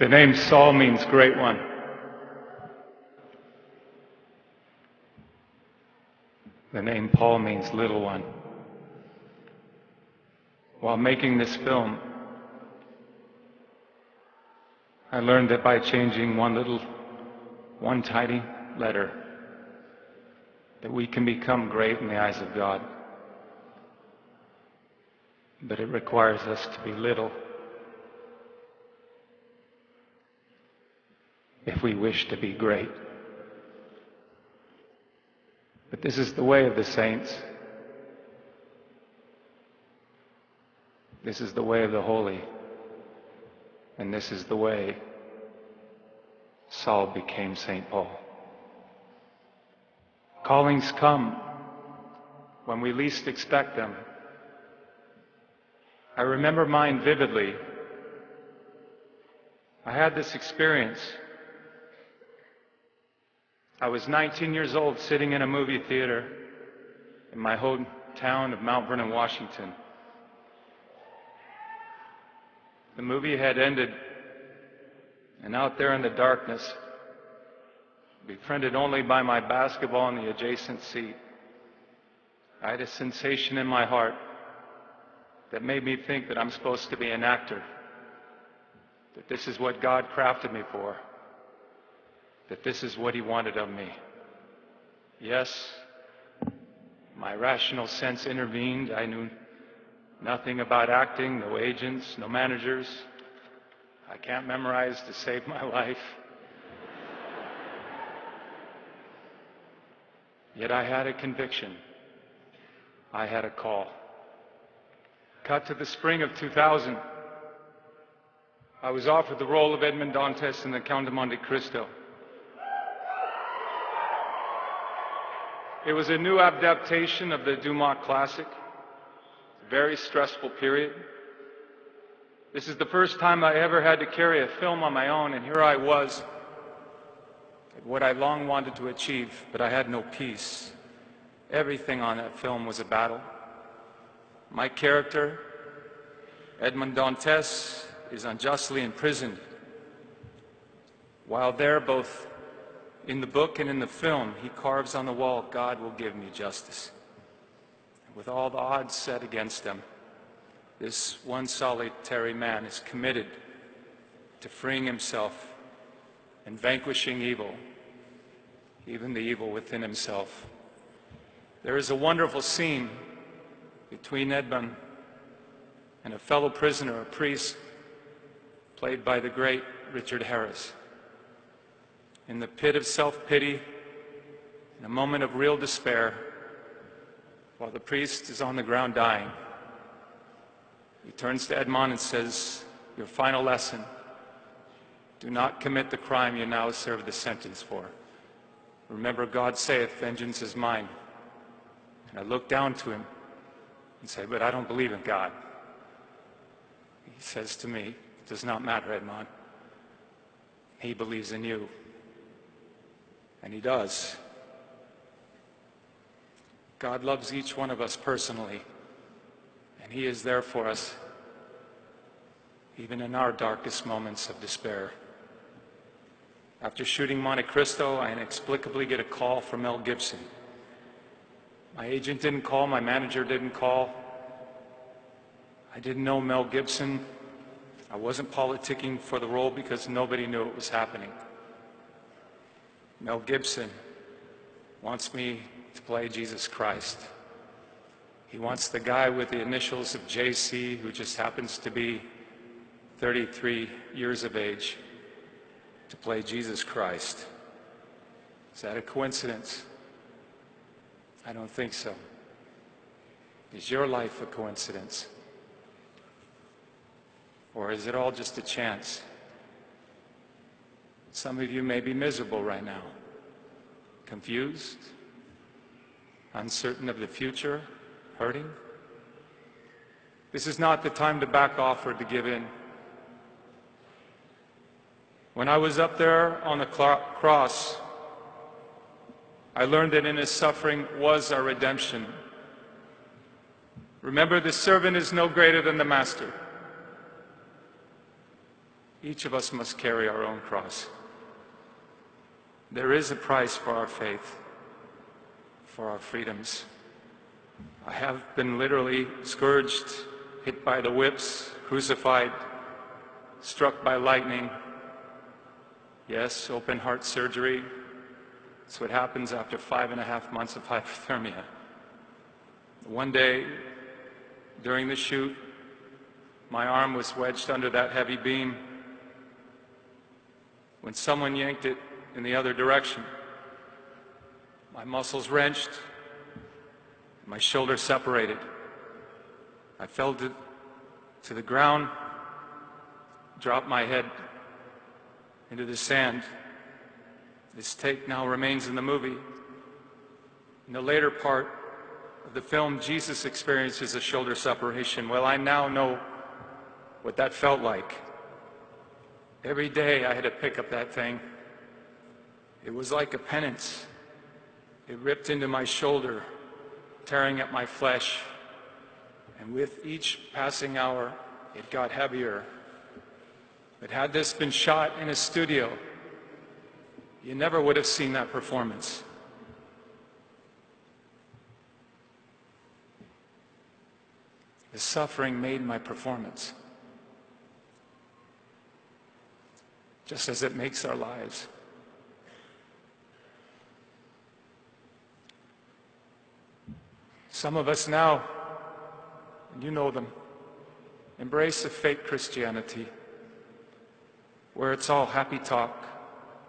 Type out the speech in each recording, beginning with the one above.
The name Saul means great one. The name Paul means little one. While making this film, I learned that by changing one little, one tiny letter, that we can become great in the eyes of God. But it requires us to be little if we wish to be great. But this is the way of the saints. This is the way of the holy. And this is the way Saul became St. Paul. Callings come when we least expect them. I remember mine vividly. I had this experience. I was 19 years old sitting in a movie theater in my hometown of Mount Vernon, Washington. The movie had ended, and out there in the darkness, befriended only by my basketball in the adjacent seat, I had a sensation in my heart that made me think that I'm supposed to be an actor, that this is what God crafted me for, that this is what He wanted of me. Yes, my rational sense intervened. I knew Nothing about acting, no agents, no managers. I can't memorize to save my life. Yet I had a conviction. I had a call. Cut to the spring of 2000. I was offered the role of Edmond Dantes in The Count of Monte Cristo. It was a new adaptation of the Dumas classic very stressful period. This is the first time I ever had to carry a film on my own, and here I was at what I long wanted to achieve, but I had no peace. Everything on that film was a battle. My character, Edmond Dantes, is unjustly imprisoned. While there, both in the book and in the film, he carves on the wall, God will give me justice with all the odds set against him, this one solitary man is committed to freeing himself and vanquishing evil, even the evil within himself. There is a wonderful scene between Edmond and a fellow prisoner, a priest, played by the great Richard Harris. In the pit of self pity, in a moment of real despair, while the priest is on the ground dying. He turns to Edmond and says, Your final lesson do not commit the crime you now serve the sentence for. Remember, God saith, Vengeance is mine. And I look down to him and say, But I don't believe in God. He says to me, It does not matter, Edmond. He believes in you. And he does. God loves each one of us personally, and He is there for us, even in our darkest moments of despair. After shooting Monte Cristo, I inexplicably get a call from Mel Gibson. My agent didn't call, my manager didn't call. I didn't know Mel Gibson. I wasn't politicking for the role because nobody knew it was happening. Mel Gibson wants me to play Jesus Christ. He wants the guy with the initials of JC, who just happens to be 33 years of age, to play Jesus Christ. Is that a coincidence? I don't think so. Is your life a coincidence? Or is it all just a chance? Some of you may be miserable right now, confused, uncertain of the future, hurting. This is not the time to back off or to give in. When I was up there on the cross, I learned that in his suffering was our redemption. Remember, the servant is no greater than the master. Each of us must carry our own cross. There is a price for our faith, for our freedoms. I have been literally scourged, hit by the whips, crucified, struck by lightning. Yes, open heart surgery. That's what happens after five and a half months of hypothermia. One day, during the shoot, my arm was wedged under that heavy beam when someone yanked it in the other direction. My muscles wrenched, my shoulder separated. I fell to, to the ground, dropped my head into the sand. This take now remains in the movie. In the later part of the film, Jesus experiences a shoulder separation. Well, I now know what that felt like. Every day I had to pick up that thing. It was like a penance. It ripped into my shoulder, tearing at my flesh. And with each passing hour, it got heavier. But had this been shot in a studio, you never would have seen that performance. The suffering made my performance. just as it makes our lives. Some of us now, and you know them, embrace a fake Christianity where it's all happy talk.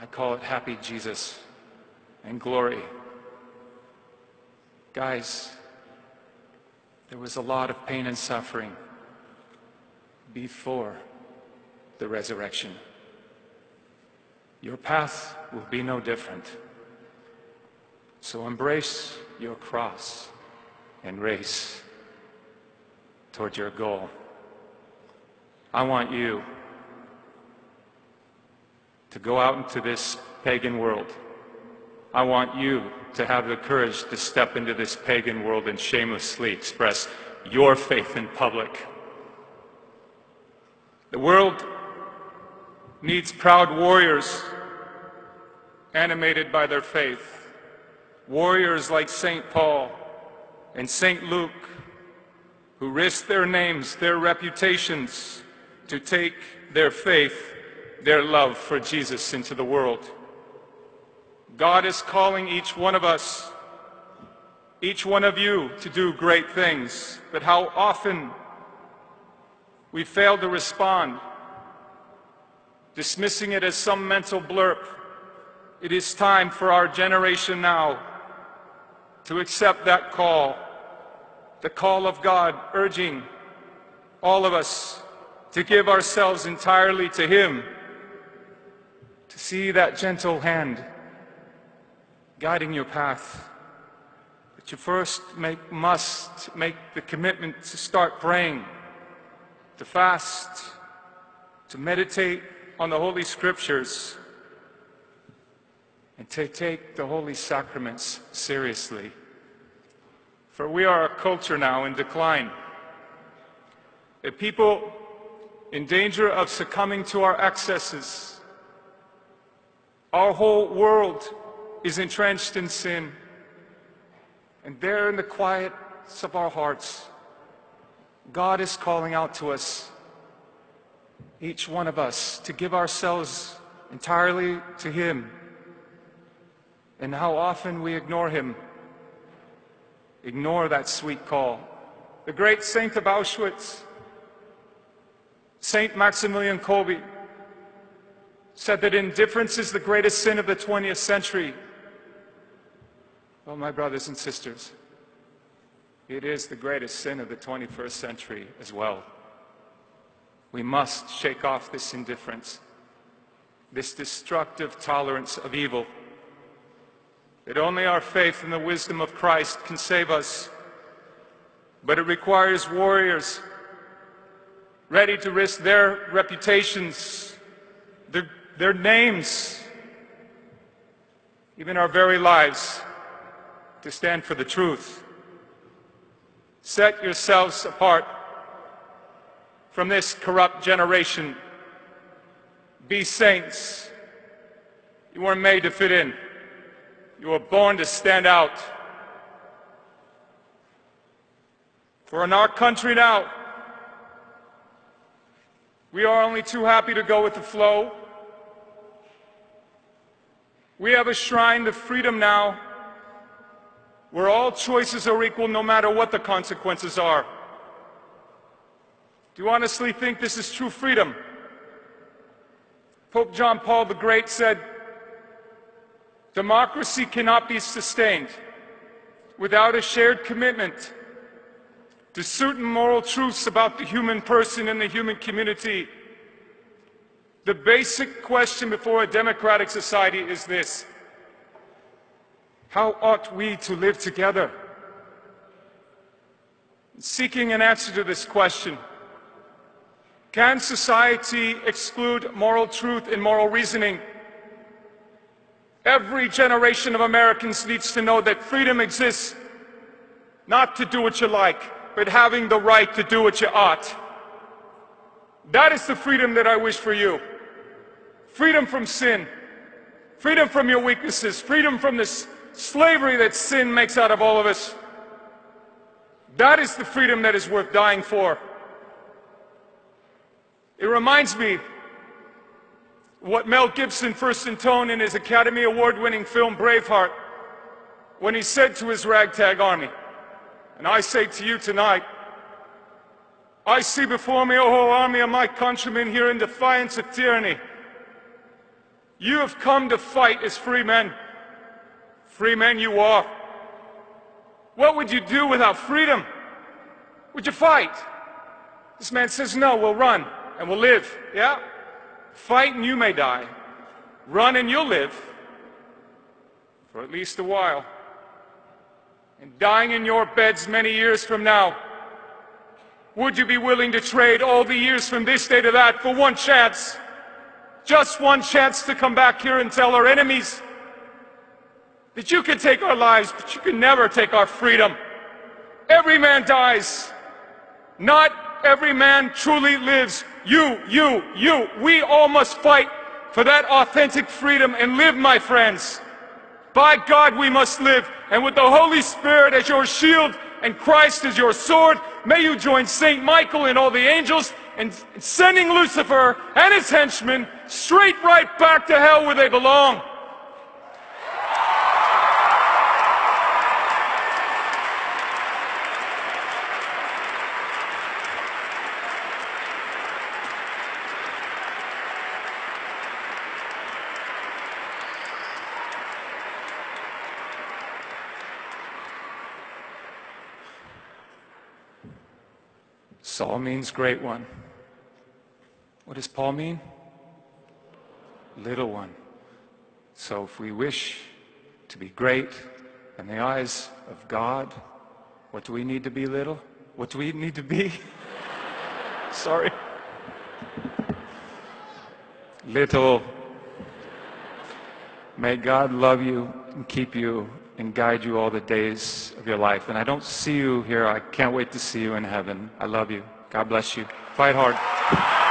I call it happy Jesus and glory. Guys, there was a lot of pain and suffering before the resurrection. Your path will be no different. So embrace your cross and race toward your goal. I want you to go out into this pagan world. I want you to have the courage to step into this pagan world and shamelessly express your faith in public. The world needs proud warriors animated by their faith. Warriors like St. Paul and St. Luke, who risked their names, their reputations, to take their faith, their love for Jesus into the world. God is calling each one of us, each one of you, to do great things. But how often we fail to respond, dismissing it as some mental blurb it is time for our generation now to accept that call, the call of God urging all of us to give ourselves entirely to Him, to see that gentle hand guiding your path. But you first make, must make the commitment to start praying, to fast, to meditate on the Holy Scriptures and to take the holy sacraments seriously. For we are a culture now in decline. A people in danger of succumbing to our excesses. Our whole world is entrenched in sin. And there in the quiets of our hearts, God is calling out to us, each one of us, to give ourselves entirely to Him and how often we ignore him, ignore that sweet call. The great saint of Auschwitz, Saint Maximilian Kolbe, said that indifference is the greatest sin of the 20th century. Well, my brothers and sisters, it is the greatest sin of the 21st century as well. We must shake off this indifference, this destructive tolerance of evil that only our faith in the wisdom of Christ can save us. But it requires warriors ready to risk their reputations, their, their names, even our very lives, to stand for the truth. Set yourselves apart from this corrupt generation Be saints. You weren't made to fit in. You were born to stand out. For in our country now, we are only too happy to go with the flow. We have a shrine to freedom now where all choices are equal no matter what the consequences are. Do you honestly think this is true freedom? Pope John Paul the Great said, Democracy cannot be sustained without a shared commitment to certain moral truths about the human person and the human community. The basic question before a democratic society is this How ought we to live together? Seeking an answer to this question, can society exclude moral truth and moral reasoning? Every generation of Americans needs to know that freedom exists not to do what you like, but having the right to do what you ought. That is the freedom that I wish for you. Freedom from sin, freedom from your weaknesses, freedom from this slavery that sin makes out of all of us. That is the freedom that is worth dying for. It reminds me what Mel Gibson first intoned in his Academy Award winning film Braveheart when he said to his ragtag army, and I say to you tonight, I see before me a whole army of my countrymen here in defiance of tyranny. You have come to fight as free men. Free men you are. What would you do without freedom? Would you fight? This man says, no, we'll run and we'll live. Yeah? Fight and you may die. Run and you'll live. For at least a while. And dying in your beds many years from now, would you be willing to trade all the years from this day to that for one chance? Just one chance to come back here and tell our enemies that you can take our lives, but you can never take our freedom. Every man dies. Not every man truly lives. You, you, you, we all must fight for that authentic freedom and live, my friends. By God, we must live. And with the Holy Spirit as your shield and Christ as your sword, may you join St. Michael and all the angels in sending Lucifer and his henchmen straight right back to hell where they belong. Saul means great one. What does Paul mean? Little one. So if we wish to be great in the eyes of God, what do we need to be little? What do we need to be? Sorry. Little. May God love you and keep you and guide you all the days of your life. And I don't see you here. I can't wait to see you in heaven. I love you. God bless you. Fight hard.